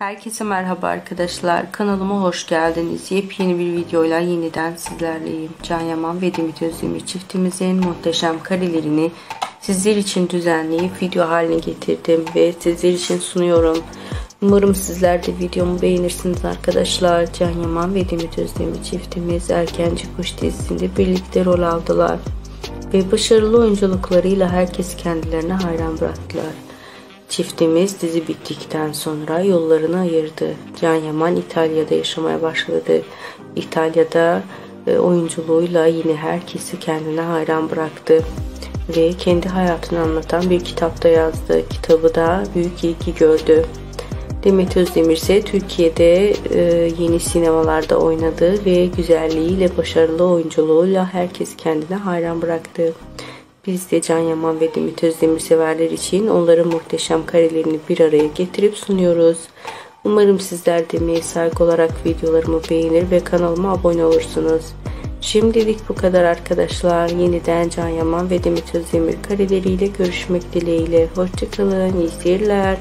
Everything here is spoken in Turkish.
Herkese merhaba arkadaşlar. Kanalıma hoş geldiniz. Yepyeni bir videoyla yeniden sizlerleyim. Can Yaman ve Demet Özdemir çiftimizin muhteşem karelerini sizler için düzenleyip video haline getirdim ve sizler için sunuyorum. Umarım sizler de videomu beğenirsiniz arkadaşlar. Can Yaman ve Demet Özdemir çiftimiz Erkenci Kuş dizisinde birlikte rol aldılar. Ve başarılı oyunculuklarıyla herkes kendilerine hayran bıraktılar. Çiftimiz dizi bittikten sonra yollarını ayırdı. Can Yaman İtalya'da yaşamaya başladı. İtalya'da e, oyunculuğuyla yine herkesi kendine hayran bıraktı ve kendi hayatını anlatan bir kitapta yazdı. Kitabı da büyük ilgi gördü. Demet Özdemir ise Türkiye'de e, yeni sinemalarda oynadı ve güzelliğiyle başarılı oyunculuğuyla herkes kendine hayran bıraktı. Biz de Can Yaman ve Demet Özdemir severler için onların muhteşem karelerini bir araya getirip sunuyoruz. Umarım sizler de emeğe saygı olarak videolarımı beğenir ve kanalıma abone olursunuz. Şimdilik bu kadar arkadaşlar. Yeniden Can Yaman ve Demet Özdemir kareleriyle görüşmek dileğiyle. Hoşçakalın. İyi seyirler.